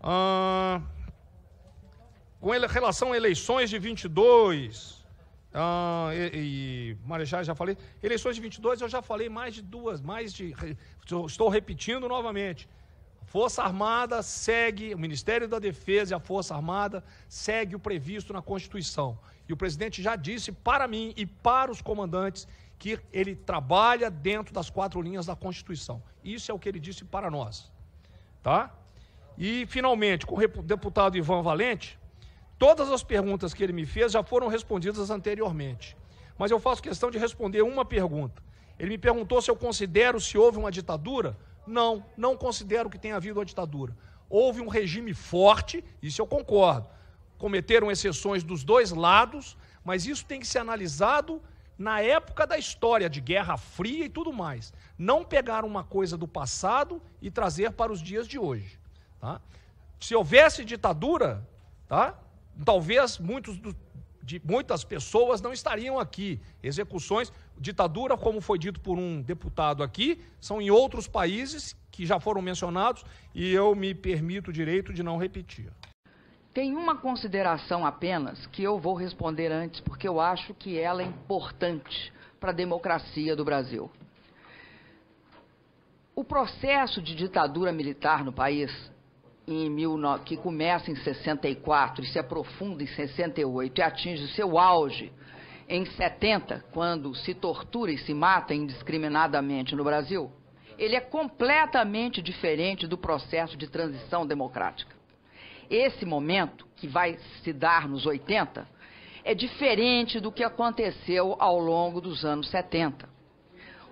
Ah, com ele, relação a eleições de 22, ah, e, e Marechal já falei, eleições de 22 eu já falei mais de duas, mais de, estou repetindo novamente. Força Armada segue, o Ministério da Defesa e a Força Armada segue o previsto na Constituição. E o presidente já disse para mim e para os comandantes que ele trabalha dentro das quatro linhas da Constituição. Isso é o que ele disse para nós. Tá? E, finalmente, com o deputado Ivan Valente, todas as perguntas que ele me fez já foram respondidas anteriormente. Mas eu faço questão de responder uma pergunta. Ele me perguntou se eu considero se houve uma ditadura. Não, não considero que tenha havido uma ditadura. Houve um regime forte, isso eu concordo. Cometeram exceções dos dois lados, mas isso tem que ser analisado na época da história de Guerra Fria e tudo mais. Não pegar uma coisa do passado e trazer para os dias de hoje. Tá? Se houvesse ditadura, tá? talvez muitos do, de, muitas pessoas não estariam aqui. Execuções, ditadura, como foi dito por um deputado aqui, são em outros países que já foram mencionados e eu me permito o direito de não repetir. Tem uma consideração apenas que eu vou responder antes, porque eu acho que ela é importante para a democracia do Brasil. O processo de ditadura militar no país, mil, que começa em 64 e se aprofunda em 68 e atinge seu auge em 70, quando se tortura e se mata indiscriminadamente no Brasil, ele é completamente diferente do processo de transição democrática. Esse momento, que vai se dar nos 80, é diferente do que aconteceu ao longo dos anos 70.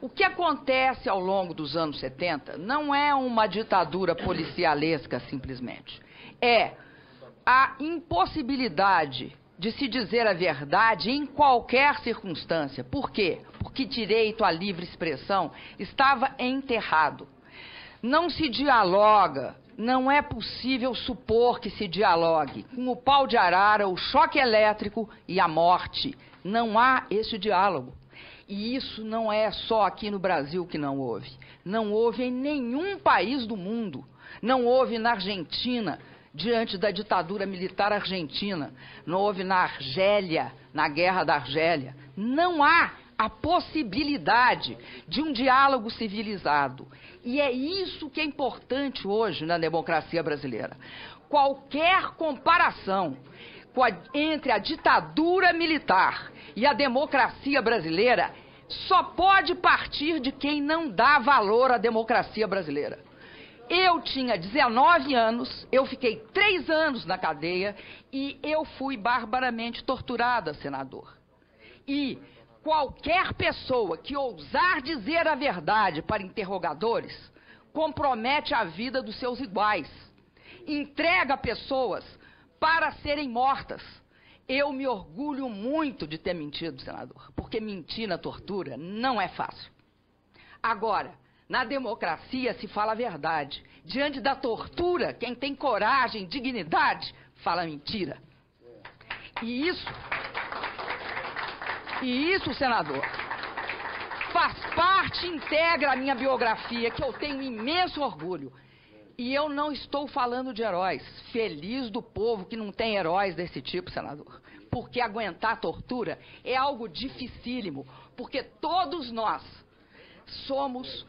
O que acontece ao longo dos anos 70 não é uma ditadura policialesca simplesmente. É a impossibilidade de se dizer a verdade em qualquer circunstância. Por quê? Porque direito à livre expressão estava enterrado. Não se dialoga, não é possível supor que se dialogue. Com o pau de arara, o choque elétrico e a morte. Não há esse diálogo. E isso não é só aqui no Brasil que não houve. Não houve em nenhum país do mundo. Não houve na Argentina, diante da ditadura militar argentina. Não houve na Argélia, na guerra da Argélia. Não há a possibilidade de um diálogo civilizado. E é isso que é importante hoje na democracia brasileira. Qualquer comparação a, entre a ditadura militar e a democracia brasileira só pode partir de quem não dá valor à democracia brasileira. Eu tinha 19 anos, eu fiquei três anos na cadeia e eu fui barbaramente torturada, senador. E qualquer pessoa que ousar dizer a verdade para interrogadores compromete a vida dos seus iguais. Entrega pessoas para serem mortas. Eu me orgulho muito de ter mentido, senador, porque mentir na tortura não é fácil. Agora, na democracia se fala a verdade. Diante da tortura, quem tem coragem, dignidade, fala mentira. E isso, e isso, senador, faz parte, integra a minha biografia, que eu tenho imenso orgulho. E eu não estou falando de heróis. Feliz do povo que não tem heróis desse tipo, senador. Porque aguentar a tortura é algo dificílimo. Porque todos nós somos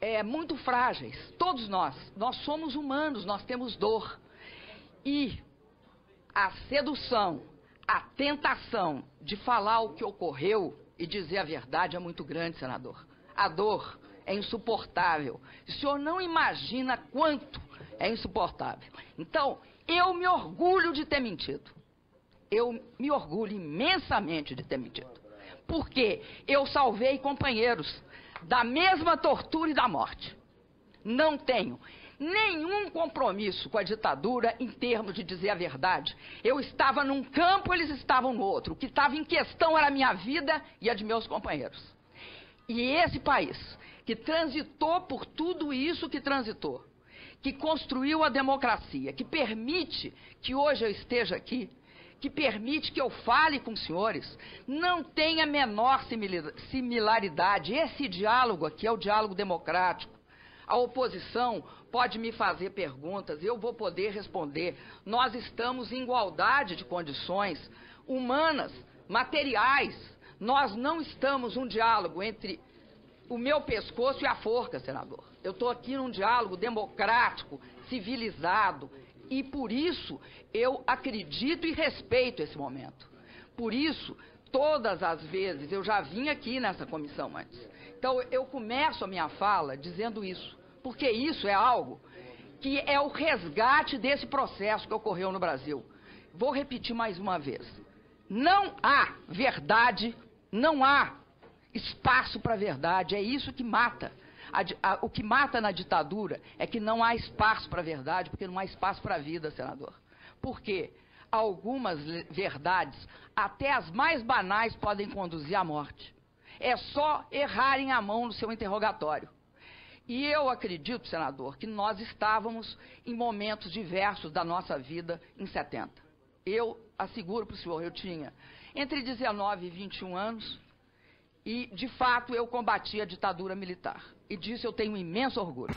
é, muito frágeis. Todos nós. Nós somos humanos, nós temos dor. E a sedução, a tentação de falar o que ocorreu e dizer a verdade é muito grande, senador. A dor é insuportável. O senhor não imagina quanto é insuportável. Então, eu me orgulho de ter mentido. Eu me orgulho imensamente de ter mentido. Porque eu salvei companheiros da mesma tortura e da morte. Não tenho nenhum compromisso com a ditadura em termos de dizer a verdade. Eu estava num campo, eles estavam no outro. O que estava em questão era a minha vida e a de meus companheiros. E esse país, que transitou por tudo isso que transitou, que construiu a democracia, que permite que hoje eu esteja aqui, que permite que eu fale com os senhores, não tem a menor similaridade. Esse diálogo aqui é o diálogo democrático. A oposição pode me fazer perguntas, eu vou poder responder. Nós estamos em igualdade de condições humanas, materiais. Nós não estamos um diálogo entre o meu pescoço e a forca, senador. Eu estou aqui num diálogo democrático, civilizado, e por isso eu acredito e respeito esse momento. Por isso, todas as vezes, eu já vim aqui nessa comissão antes. Então, eu começo a minha fala dizendo isso, porque isso é algo que é o resgate desse processo que ocorreu no Brasil. Vou repetir mais uma vez. Não há verdade, não há espaço para a verdade, é isso que mata. A, a, o que mata na ditadura é que não há espaço para a verdade, porque não há espaço para a vida, senador. Por quê? Algumas verdades, até as mais banais, podem conduzir à morte. É só errarem a mão no seu interrogatório. E eu acredito, senador, que nós estávamos em momentos diversos da nossa vida em 70. Eu asseguro para o senhor, eu tinha entre 19 e 21 anos, e, de fato, eu combati a ditadura militar. E disso eu tenho imenso orgulho.